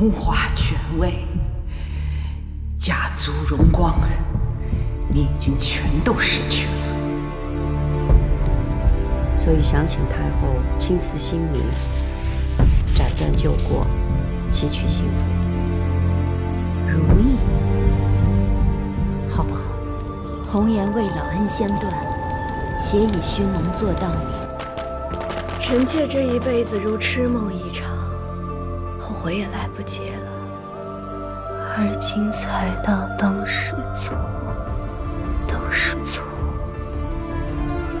荣华权位、家族荣光，你已经全都失去了。所以想请太后亲赐新名，斩断旧过，汲取幸福。如意，好不好？红颜未老恩先断，且以熏笼做当名。臣妾这一辈子如痴梦一场，后悔也来不及了。而今才到当时错，当时错，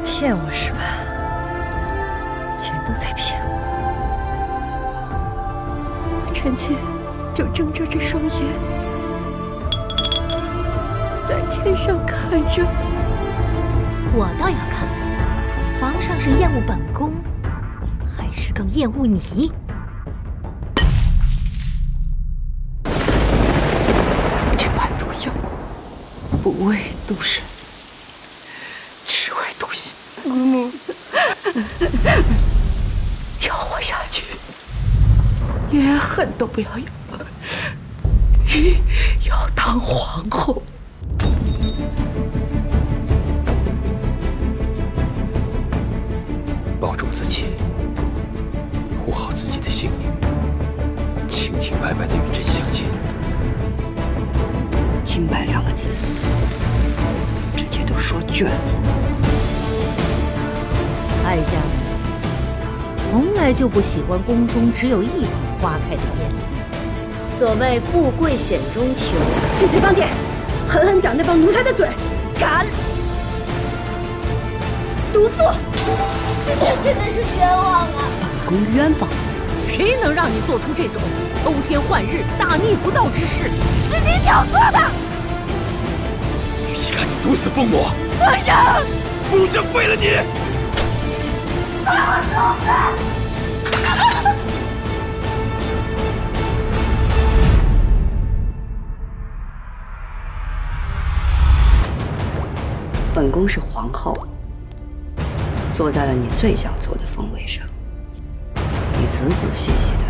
骗我是吧？全都在骗我。臣妾就睁着这双眼，在天上看着。我倒要看看，皇上是厌恶本宫。还是更厌恶你。不为毒身，只为毒心。要活下去，连恨都不要有。你要当皇后。保重自己。护好自己的性命，清清白白的与朕相。清白两个字，直接都说倦了。哀家从来就不喜欢宫中只有一捧花开的艳丽。所谓富贵险中求，去随芳殿，狠狠讲那帮奴才的嘴。敢！毒妇，你 真的是冤枉啊！本宫冤枉，谁能让你做出这种偷天换日、大逆不道之事？是你挑唆的！如此疯魔，来人！不如朕废了你！放我住手！本宫是皇后，坐在了你最想坐的凤位上。你仔仔细细的